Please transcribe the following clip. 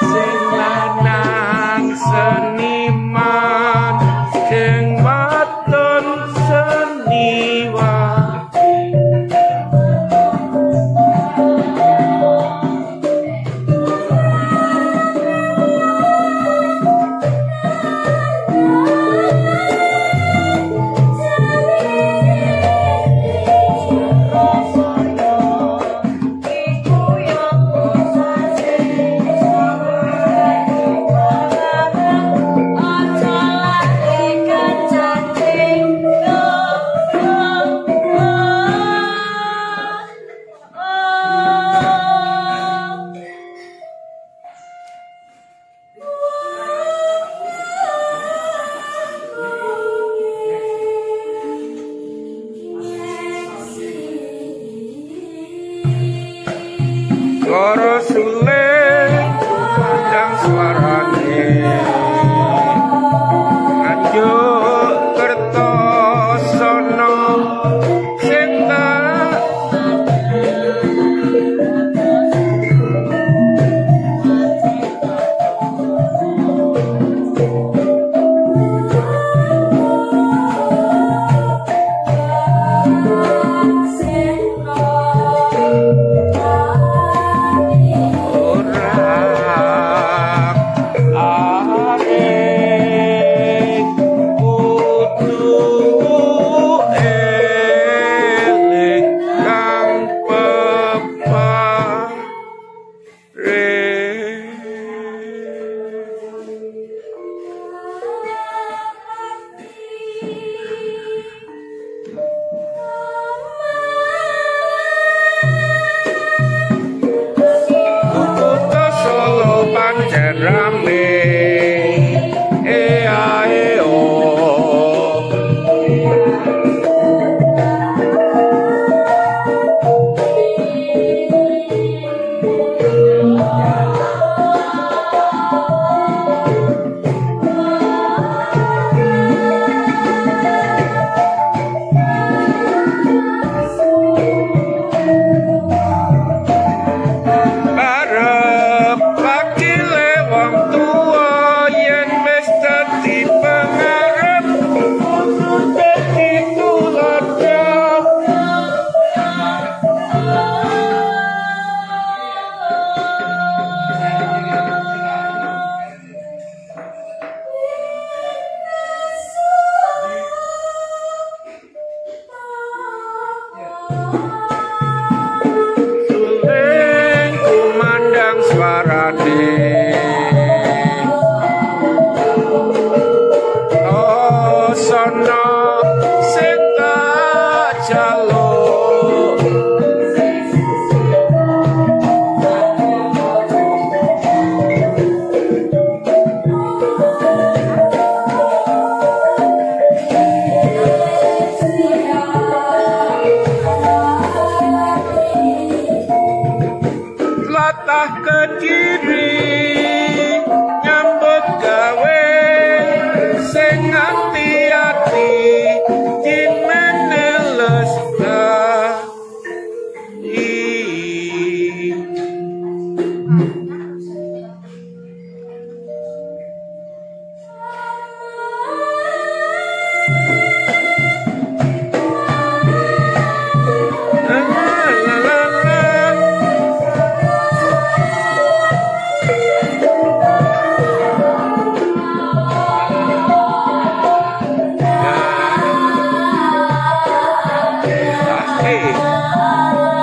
sing lanang Goro patah ke kiri Hey.